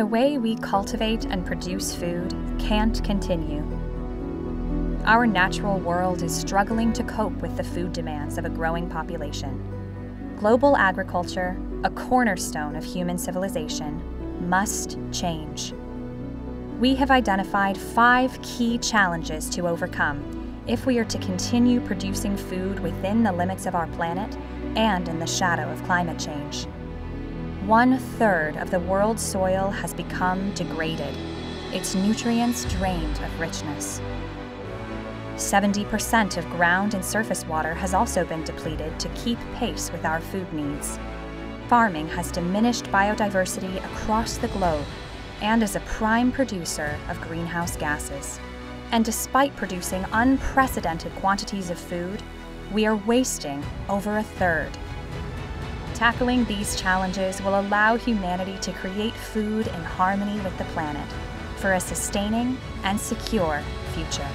The way we cultivate and produce food can't continue. Our natural world is struggling to cope with the food demands of a growing population. Global agriculture, a cornerstone of human civilization, must change. We have identified five key challenges to overcome if we are to continue producing food within the limits of our planet and in the shadow of climate change. One third of the world's soil has become degraded, its nutrients drained of richness. 70% of ground and surface water has also been depleted to keep pace with our food needs. Farming has diminished biodiversity across the globe and is a prime producer of greenhouse gases. And despite producing unprecedented quantities of food, we are wasting over a third. Tackling these challenges will allow humanity to create food in harmony with the planet for a sustaining and secure future.